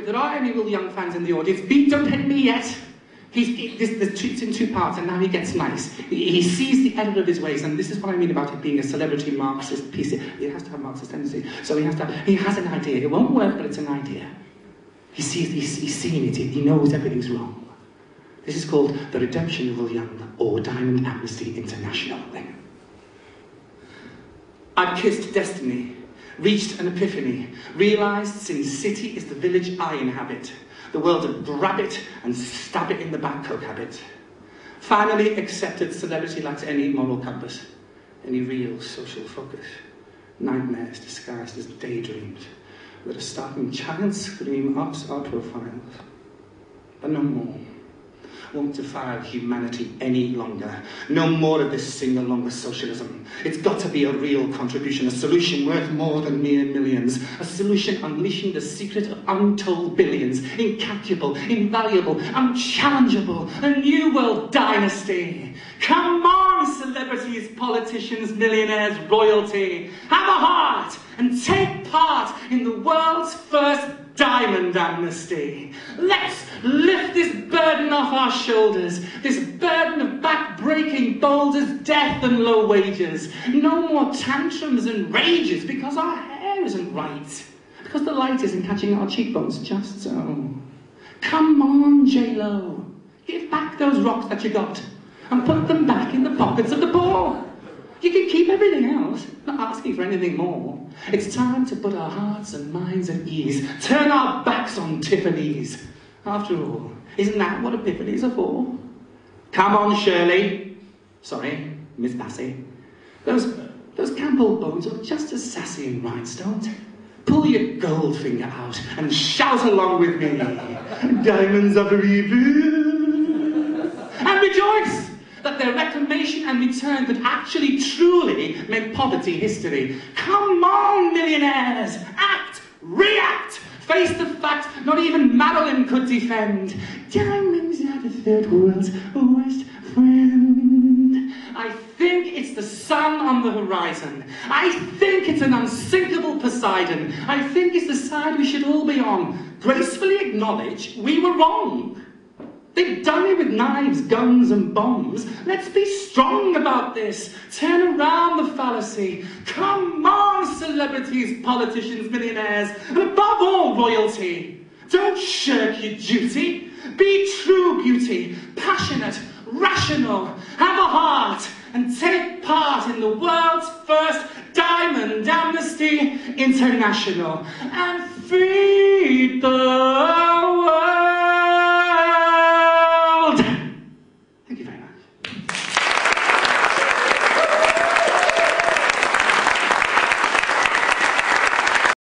if there are any Will Young fans in the audience, beat don't hit me yet. He's, he, this, the treat's in two parts, and now he gets nice. He, he, sees the error of his ways, and this is what I mean about it being a celebrity Marxist piece. It has to have Marxist tendency. So he has to. He has an idea. It won't work, but it's an idea. He sees. He's, he's seeing it. He knows everything's wrong. This is called the redemption of Will Young or Diamond Amnesty International thing. I've kissed destiny, reached an epiphany, realised Sin city is the village I inhabit, the world of grab it and stab it in the back coke habit. Finally accepted celebrity lacks any moral compass, any real social focus. Nightmares disguised as daydreams that a starting giant scream ups our profiles, but no more. Won't defile humanity any longer. No more of this sing-along socialism. It's got to be a real contribution, a solution worth more than mere millions, a solution unleashing the secret of untold billions, incalculable, invaluable, unchallengeable, a new world dynasty. Come on, celebrities, politicians, millionaires, royalty. Have a heart and take part in the world's first diamond amnesty. Let's lift this burden off our shoulders, this burden of back-breaking boulders, death and low wages. No more tantrums and rages because our hair isn't right, because the light isn't catching our cheekbones just so. Come on, J-Lo, give back those rocks that you got and put them back in the pockets of the poor. You can keep everything else, not asking for anything more. It's time to put our hearts and minds at ease, turn our backs on Tiffany's. After all, isn't that what epiphanies are for? Come on, Shirley. Sorry, Miss Bassey. Those, those Campbell bones are just as sassy in rhinestones. Pull your gold finger out and shout along with me. Diamonds are forever. And rejoice! That their reclamation and return could actually truly make poverty history. Come on, millionaires! Act! React! Face the fact not even Marilyn could defend. Diamonds are the third world's worst friend. I think it's the sun on the horizon. I think it's an unsinkable Poseidon. I think it's the side we should all be on. Gracefully acknowledge we were wrong. They've done it with knives, guns, and bombs. Let's be strong about this. Turn around the fallacy. Come on, celebrities, politicians, millionaires, and above all, royalty. Don't shirk your duty. Be true beauty, passionate, rational, have a heart, and take part in the world's first Diamond Amnesty International. And free the